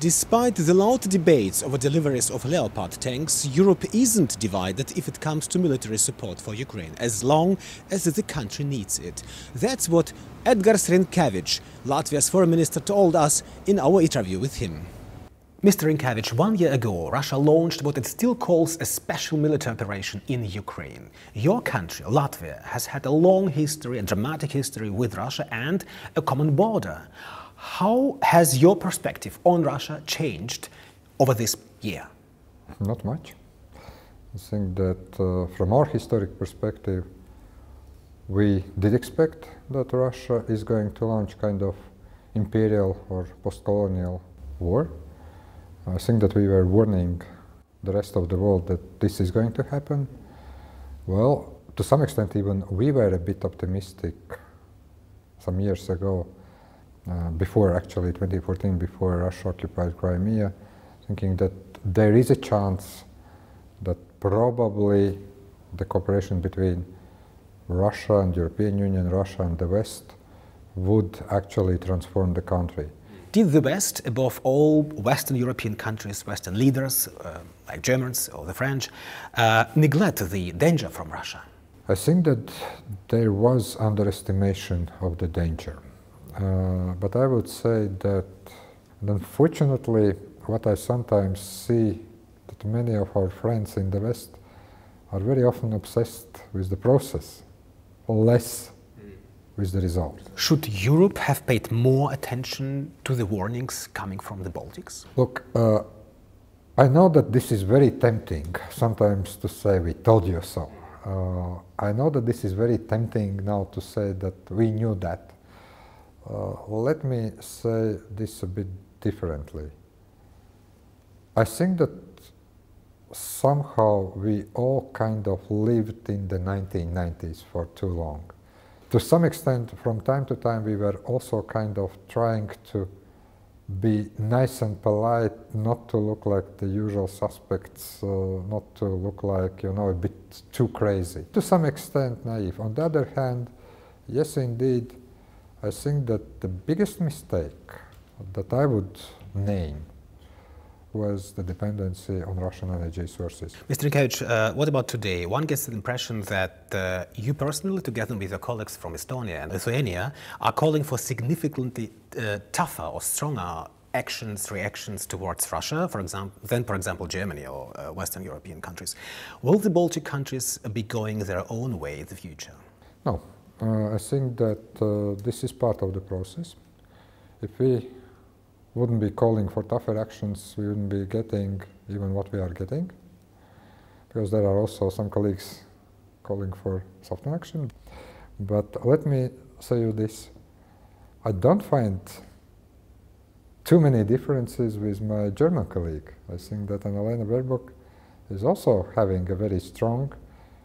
Despite the loud debates over deliveries of Leopard tanks, Europe isn't divided if it comes to military support for Ukraine, as long as the country needs it. That's what Edgar Rinkēvičs, Latvia's foreign minister, told us in our interview with him. Mr. Rinkēvičs, one year ago, Russia launched what it still calls a special military operation in Ukraine. Your country, Latvia, has had a long history, a dramatic history with Russia and a common border. How has your perspective on Russia changed over this year? Not much. I think that uh, from our historic perspective, we did expect that Russia is going to launch kind of imperial or post-colonial war. I think that we were warning the rest of the world that this is going to happen. Well, to some extent even we were a bit optimistic some years ago uh, before actually 2014, before Russia occupied Crimea, thinking that there is a chance that probably the cooperation between Russia and European Union, Russia and the West would actually transform the country. Did the West, above all Western European countries, Western leaders uh, like Germans or the French, uh, neglect the danger from Russia? I think that there was underestimation of the danger. Uh, but I would say that unfortunately, what I sometimes see that many of our friends in the West are very often obsessed with the process, less with the result. Should Europe have paid more attention to the warnings coming from the Baltics? Look, uh, I know that this is very tempting sometimes to say, we told you so. Uh, I know that this is very tempting now to say that we knew that. Uh, let me say this a bit differently. I think that somehow we all kind of lived in the 1990s for too long. To some extent, from time to time, we were also kind of trying to be nice and polite, not to look like the usual suspects, uh, not to look like, you know, a bit too crazy. To some extent, naive. On the other hand, yes, indeed, I think that the biggest mistake that I would name was the dependency on Russian energy sources. Mr. Rinkēvičs, uh, what about today? One gets the impression that uh, you personally, together with your colleagues from Estonia and Lithuania, are calling for significantly uh, tougher or stronger actions, reactions towards Russia, for example, than, for example, Germany or uh, Western European countries. Will the Baltic countries be going their own way in the future? No, I think that uh, this is part of the process. If we wouldn't be calling for tougher actions, we wouldn't be getting even what we are getting, because there are also some colleagues calling for softer action. But let me say you this, I don't find too many differences with my German colleague. I think that Annalena Baerbock is also having a very strong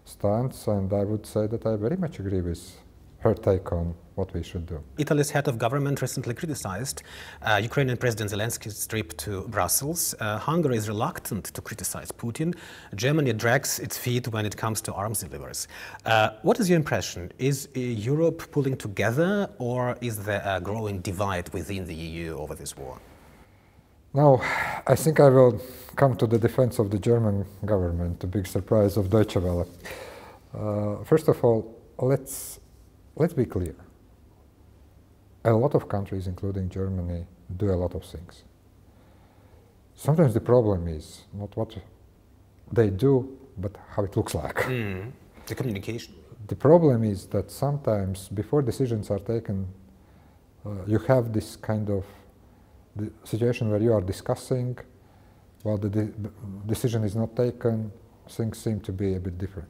stance, and I would say that I very much agree with her take on what we should do. Italy's head of government recently criticized uh, Ukrainian President Zelensky's trip to Brussels. Uh, Hungary is reluctant to criticize Putin. Germany drags its feet when it comes to arms deliveries. Uh, what is your impression? Is uh, Europe pulling together or is there a growing divide within the EU over this war? Now, I think I will come to the defense of the German government, to big surprise of Deutsche Welle. Uh, first of all, let's let's be clear. A lot of countries, including Germany, do a lot of things. Sometimes the problem is not what they do, but how it looks like. Mm, the communication. The problem is that sometimes, before decisions are taken, uh, you have this kind of the situation where you are discussing, while the de decision is not taken, things seem to be a bit different.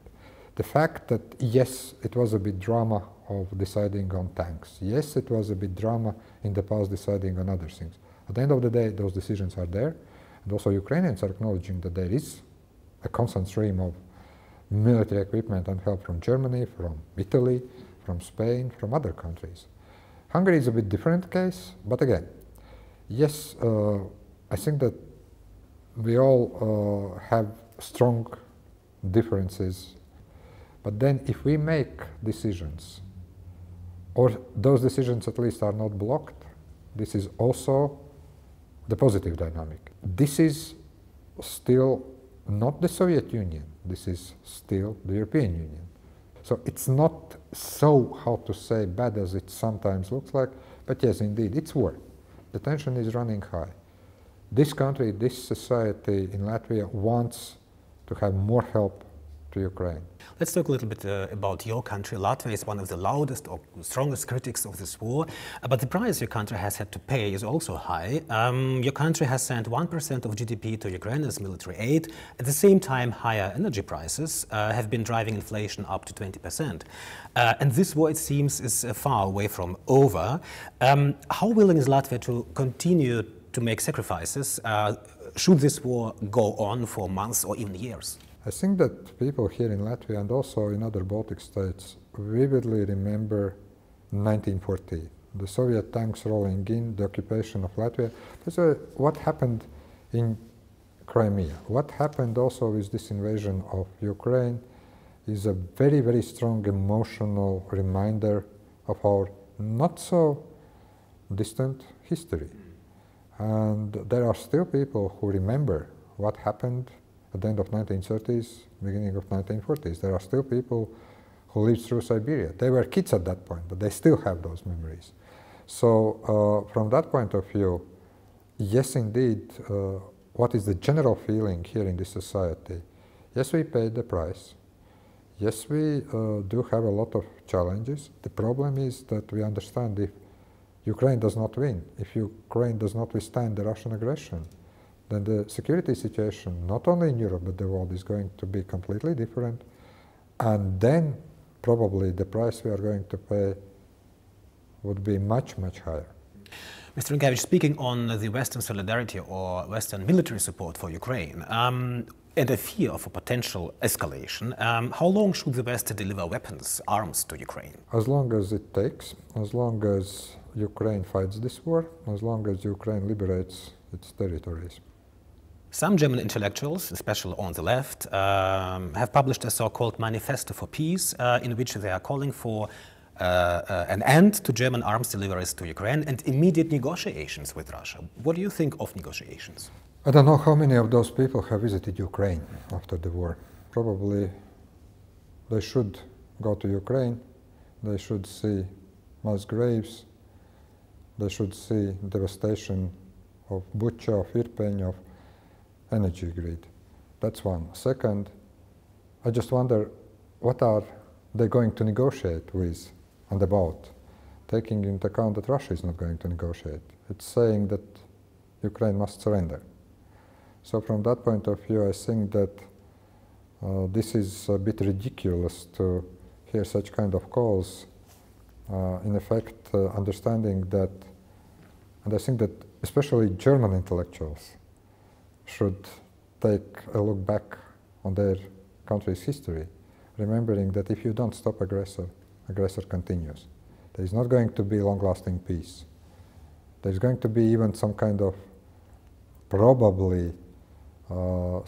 The fact that, yes, it was a bit drama of deciding on tanks. Yes, it was a bit drama in the past deciding on other things. At the end of the day, those decisions are there. And also Ukrainians are acknowledging that there is a constant stream of military equipment and help from Germany, from Italy, from Spain, from other countries. Hungary is a bit different case, but again, yes, uh, I think that we all uh, have strong differences. But then if we make decisions or those decisions at least are not blocked. This is also the positive dynamic. This is still not the Soviet Union, this is still the European Union. So it's not so, how to say, bad as it sometimes looks like, but yes, indeed, it's war. The tension is running high. This country, this society in Latvia wants to have more help to Ukraine. Let's talk a little bit uh, about your country. Latvia is one of the loudest or strongest critics of this war, uh, but the price your country has had to pay is also high. Um, your country has sent 1% of GDP to Ukraine as military aid. At the same time, higher energy prices uh, have been driving inflation up to 20%. Uh, and this war, it seems, is uh, far away from over. Um, how willing is Latvia to continue to make sacrifices should this war go on for months or even years? I think that people here in Latvia and also in other Baltic states vividly remember 1940, the Soviet tanks rolling in, the occupation of Latvia. So what happened in Crimea, what happened also with this invasion of Ukraine is a very, very strong emotional reminder of our not so distant history. And there are still people who remember what happened at the end of 1930s, beginning of 1940s. There are still people who lived through Siberia. They were kids at that point, but they still have those memories. So uh, from that point of view, yes, indeed, uh, what is the general feeling here in this society? Yes, we paid the price. Yes, we uh, do have a lot of challenges. The problem is that we understand if Ukraine does not win, if Ukraine does not withstand the Russian aggression, then the security situation, not only in Europe but the world, is going to be completely different. And then probably the price we are going to pay would be much, much higher. Mr. Rinkevich, speaking on the Western solidarity or Western military support for Ukraine, um, and a fear of a potential escalation, um, how long should the West deliver weapons, arms to Ukraine? As long as it takes, as long as Ukraine fights this war, as long as Ukraine liberates its territories. Some German intellectuals, especially on the left, um, have published a so-called Manifesto for Peace, uh, in which they are calling for uh, uh, an end to German arms deliveries to Ukraine and immediate negotiations with Russia. What do you think of negotiations? I don't know how many of those people have visited Ukraine after the war. Probably they should go to Ukraine, they should see mass graves, they should see devastation of Bucha, of Irpin, of energy grid. That's one. Second, I just wonder what are they going to negotiate with and about, taking into account that Russia is not going to negotiate. It's saying that Ukraine must surrender. So from that point of view, I think that uh, this is a bit ridiculous to hear such kind of calls, uh, in effect uh, understanding that, and I think that especially German intellectuals should take a look back on their country's history, remembering that if you don't stop aggressor, aggressor continues. There is not going to be long-lasting peace. There's going to be even some kind of probably uh,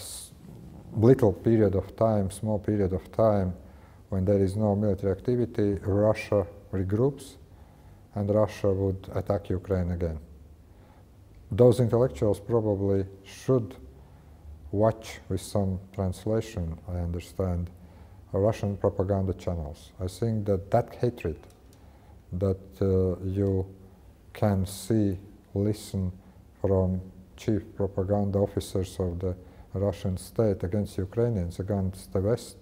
little period of time, small period of time, when there is no military activity, Russia regroups and Russia would attack Ukraine again those intellectuals probably should watch with some translation, I understand, Russian propaganda channels. I think that that hatred that uh, you can see, listen from chief propaganda officers of the Russian state against Ukrainians, against the West,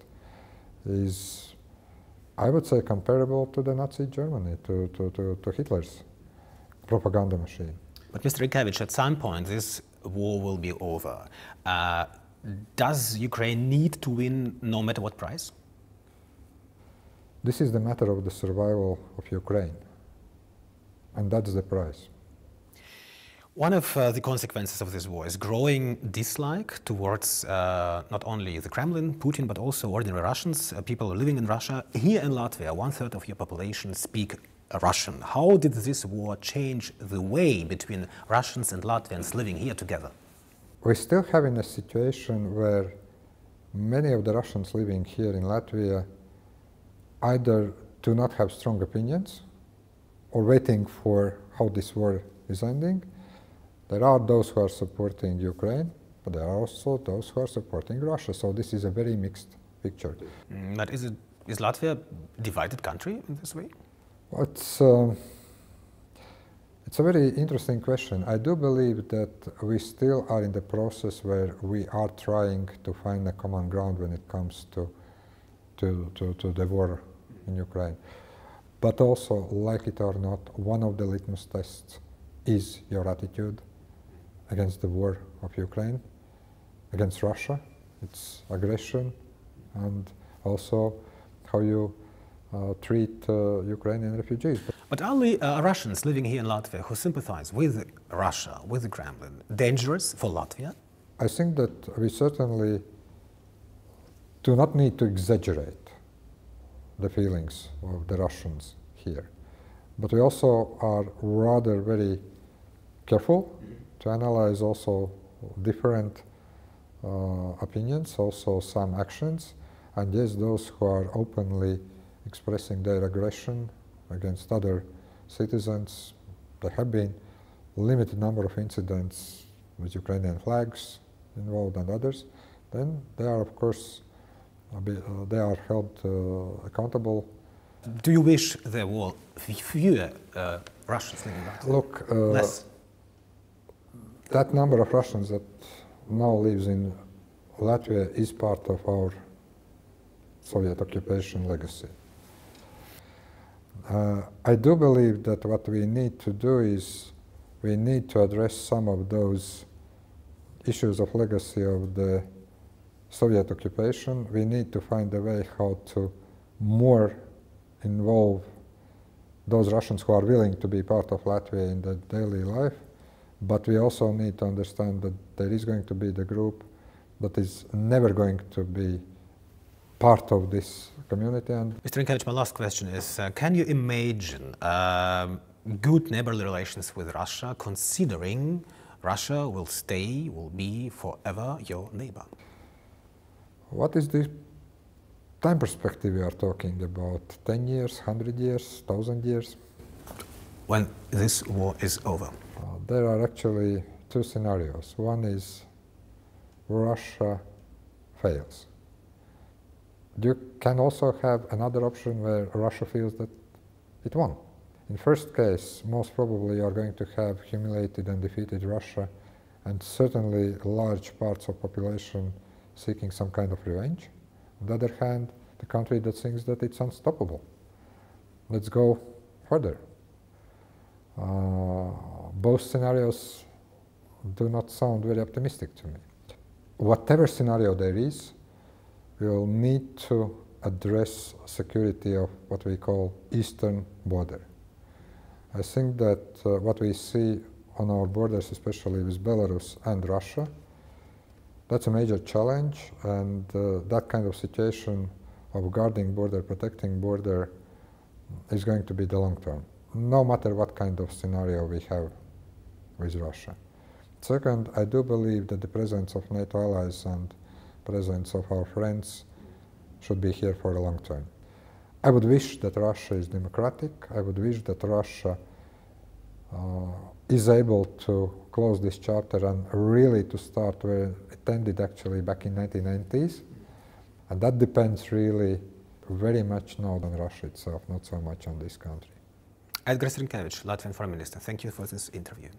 is, I would say, comparable to the Nazi Germany, to, to, to, to Hitler's propaganda machine. But Mr. Rinkevich, at some point this war will be over. Uh, does Ukraine need to win no matter what price? This is the matter of the survival of Ukraine. And that's the price. One of uh, the consequences of this war is growing dislike towards uh, not only the Kremlin, Putin, but also ordinary Russians, uh, people living in Russia. Here in Latvia, one third of your population speak Russian. How did this war change the way between Russians and Latvians living here together? We're still having a situation where many of the Russians living here in Latvia either do not have strong opinions or waiting for how this war is ending, There are those who are supporting Ukraine, but there are also those who are supporting Russia. So this is a very mixed picture. Mm, but is, it, is Latvia a divided country in this way? It's, uh, it's a very interesting question. I do believe that we still are in the process where we are trying to find a common ground when it comes to, to, to, to the war in Ukraine. But also, like it or not, one of the litmus tests is your attitude against the war of Ukraine, against Russia, its aggression, and also how you uh, treat uh, Ukrainian refugees. But are the uh, Russians living here in Latvia who sympathize with Russia, with the Kremlin, dangerous for Latvia? I think that we certainly do not need to exaggerate the feelings of the Russians here. But we also are rather very careful to analyze also different uh, opinions, also some actions, and yes, those who are openly expressing their aggression against other citizens. There have been limited number of incidents with Ukrainian flags involved and others. Then they are, of course, bit, uh, they are held uh, accountable. Do you wish there were fewer uh, Russians living there? Look, uh, less that number of Russians that now lives in Latvia is part of our Soviet occupation legacy. Uh, I do believe that what we need to do is we need to address some of those issues of legacy of the Soviet occupation. We need to find a way how to more involve those Russians who are willing to be part of Latvia in the daily life but we also need to understand that there is going to be the group that is never going to be part of this community. And Mr. Rinkevic, my last question is, uh, can you imagine um, good neighborly relations with Russia, considering Russia will stay, will be forever your neighbor? What is the time perspective we are talking about? 10 years, 100 years, 1000 years? When this war is over? there are actually two scenarios. One is Russia fails. You can also have another option where Russia feels that it won. In first case, most probably you are going to have humiliated and defeated Russia and certainly large parts of population seeking some kind of revenge. On the other hand, the country that thinks that it's unstoppable. Let's go further. Uh, both scenarios do not sound very optimistic to me. Whatever scenario there is, we will need to address security of what we call eastern border. I think that uh, what we see on our borders, especially with Belarus and Russia, that's a major challenge, and uh, that kind of situation of guarding border, protecting border, is going to be the long term no matter what kind of scenario we have with Russia. Second, I do believe that the presence of NATO allies and presence of our friends should be here for a long time. I would wish that Russia is democratic. I would wish that Russia uh, is able to close this chapter and really to start where it ended actually back in 1990s. And that depends really very much now on Russia itself, not so much on this country. Edgars Rinkēvičs, Latvian Foreign Minister, thank you for this interview.